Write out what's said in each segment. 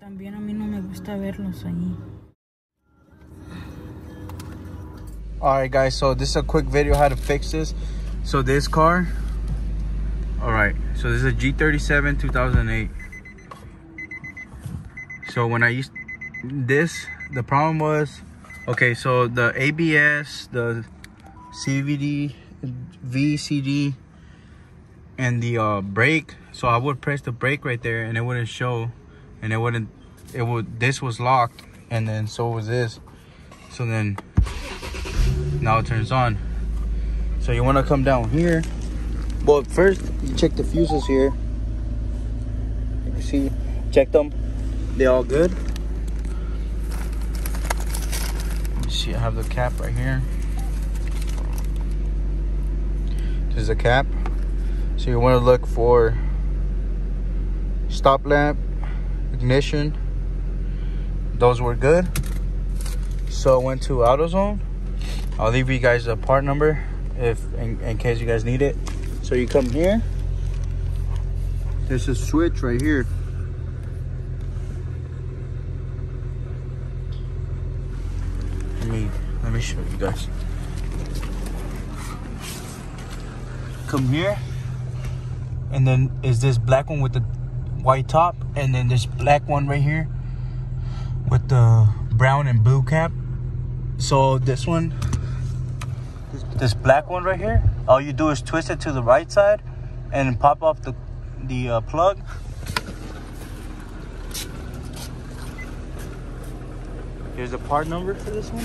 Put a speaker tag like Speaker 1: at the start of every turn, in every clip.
Speaker 1: También a mí no me gusta verlos.
Speaker 2: Alright guys, so this is a quick video how to fix this. So this car, alright, so this is a G37 2008. So when I used this, the problem was, okay, so the ABS, the CVD, VCD, and the uh, brake. So I would press the brake right there and it wouldn't show and it wouldn't, it would, this was locked and then so was this. So then now it turns on. So you want to come down here. Well, first you check the fuses here. You see, check them. They all good. See, I have the cap right here. This is a cap. So you want to look for stop lamp, ignition. Those were good. So I went to AutoZone. I'll leave you guys a part number if in, in case you guys need it. So you come here. There's a switch right here. Let me let me show you guys. Come here. And then is this black one with the white top and then this black one right here with the brown and blue cap. So this one this, black one right here, all you do is twist it to the right side and pop off the the uh, plug. Here's the part number for this one.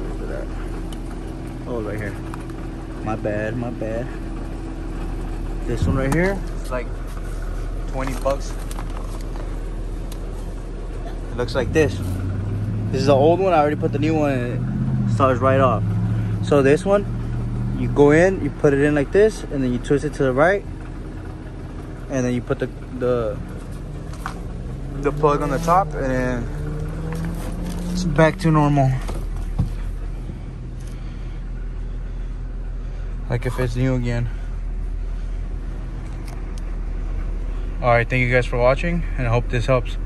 Speaker 2: Where's it at? Oh, right here. My bad, my bad. This one right here, it's like 20 bucks. It looks like this. This is the old one. I already put the new one and it starts right off. So this one, you go in, you put it in like this, and then you twist it to the right, and then you put the the the plug on the top, and then it's back to normal. Like if it's new again. Alright, thank you guys for watching, and I hope this helps.